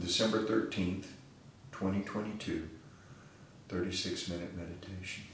December 13th, 2022, 36 minute meditation.